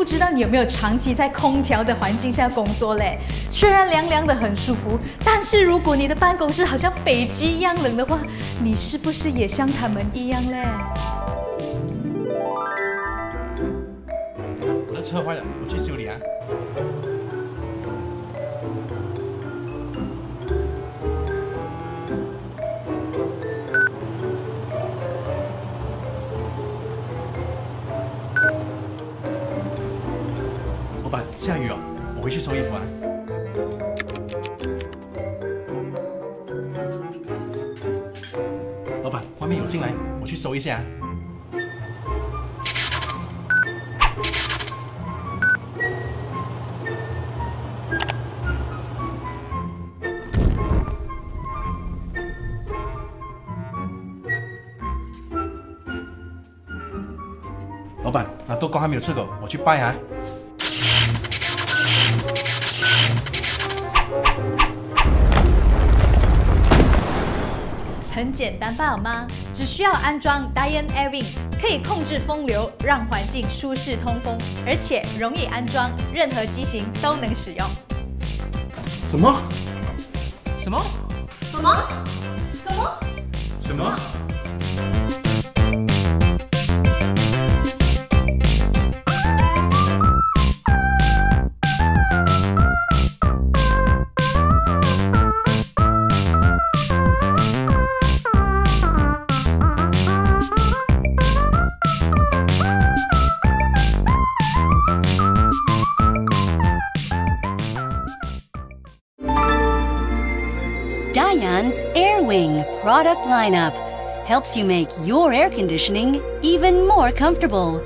不知道你有没有长期在空调的环境下工作嘞？虽然凉凉的很舒服，但是如果你的办公室好像北极一样冷的话，你是不是也像他们一样嘞？我的车坏了，我去修理啊。老板，下雨哦，我回去收衣服啊。老板，外面有进来，我去收一下。老板，那豆糕还没有吃够，我去拜啊。很简单吧，好吗？只需要安装 Dian Airwing，可以控制风流，让环境舒适通风，而且容易安装，任何机型都能使用。什么？什么？什么？什么？什么？Diane's Airwing product lineup helps you make your air conditioning even more comfortable.